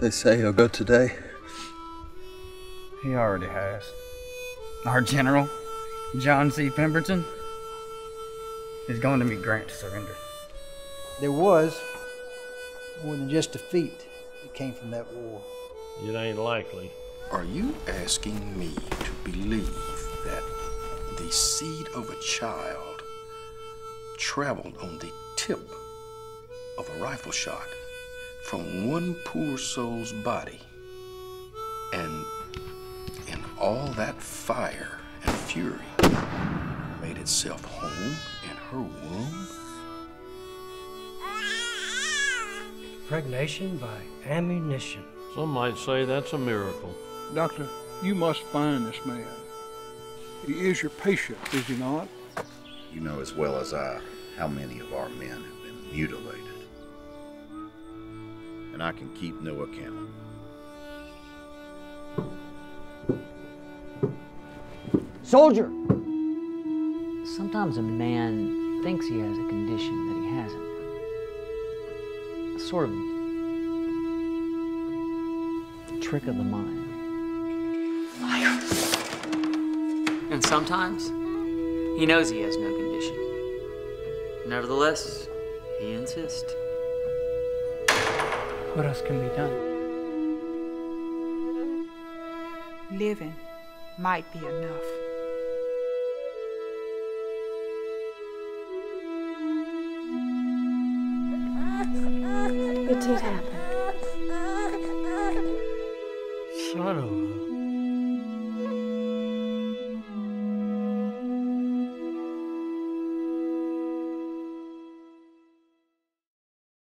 They say he'll go today. He already has. Our general, John C. Pemberton, is going to meet Grant to surrender. There was more than just defeat that came from that war. It ain't likely. Are you asking me to believe that the seed of a child traveled on the tip of a rifle shot from one poor soul's body and in all that fire and fury made itself home in her womb? Impregnation by ammunition. Some might say that's a miracle. Doctor, you must find this man. He is your patient, is he not? You know as well as I how many of our men have been mutilated. And I can keep no account. Soldier! Sometimes a man thinks he has a condition that he hasn't. A sort of trick of the mind. Liar. And sometimes he knows he has no condition. Nevertheless, he insists. What else can be done? Living might be enough. It did happen. Son of a